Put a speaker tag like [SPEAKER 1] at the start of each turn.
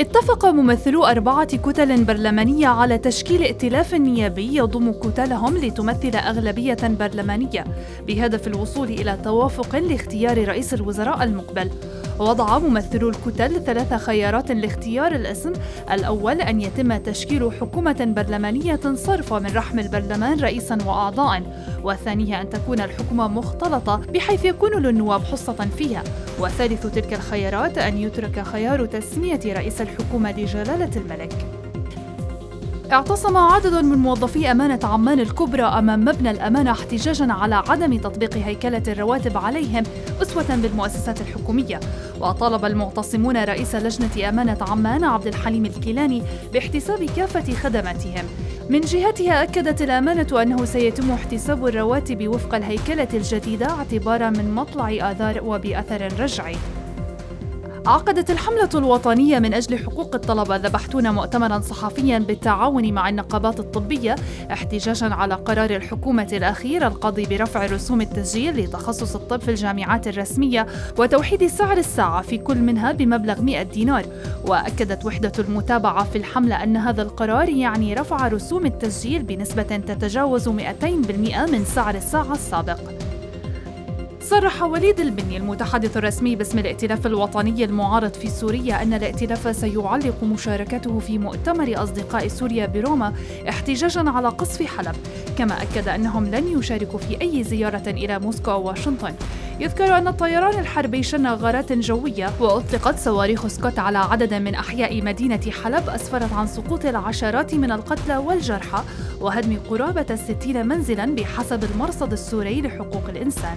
[SPEAKER 1] اتفق ممثلو أربعة كتل برلمانية على تشكيل ائتلاف نيابي يضم كتلهم لتمثل أغلبية برلمانية بهدف الوصول إلى توافق لاختيار رئيس الوزراء المقبل. وضع ممثلو الكتل ثلاث خيارات لاختيار الاسم. الأول أن يتم تشكيل حكومة برلمانية صرفة من رحم البرلمان رئيسا وأعضاء والثانية أن تكون الحكومة مختلطة بحيث يكون للنواب حصة فيها. وثالث تلك الخيارات أن يترك خيار تسمية رئيس الحكومة لجلالة الملك. اعتصم عدد من موظفي أمانة عمان الكبرى أمام مبنى الأمانة احتجاجا على عدم تطبيق هيكلة الرواتب عليهم أسوة بالمؤسسات الحكومية. وطالب المعتصمون رئيس لجنة أمانة عمان عبد الحليم الكيلاني باحتساب كافة خدماتهم. من جهتها أكدت الأمانة أنه سيتم احتساب الرواتب وفق الهيكلة الجديدة اعتبارا من مطلع آذار وبأثر رجعي. عقدت الحملة الوطنية من أجل حقوق الطلبة. ذبحتون مؤتمرا صحفيا بالتعاون مع النقابات الطبية احتجاجا على قرار الحكومة الأخير القاضي برفع رسوم التسجيل لتخصص الطب في الجامعات الرسمية وتوحيد سعر الساعة في كل منها بمبلغ 100 دينار. وأكدت وحدة المتابعة في الحملة أن هذا القرار يعني رفع رسوم التسجيل بنسبة تتجاوز 200% من سعر الساعة السابق. صرح وليد البني المتحدث الرسمي باسم الائتلاف الوطني المعارض في سوريا أن الائتلاف سيعلق مشاركته في مؤتمر أصدقاء سوريا بروما احتجاجا على قصف حلب. كما أكد أنهم لن يشاركوا في أي زيارة إلى موسكو أو واشنطن يذكر أن الطيران الحربي شن غارات جوية وأطلقت صواريخ سكوت على عدد من أحياء مدينة حلب أسفرت عن سقوط العشرات من القتلى والجرحى وهدم قرابة الستين منزلا بحسب المرصد السوري لحقوق الإنسان.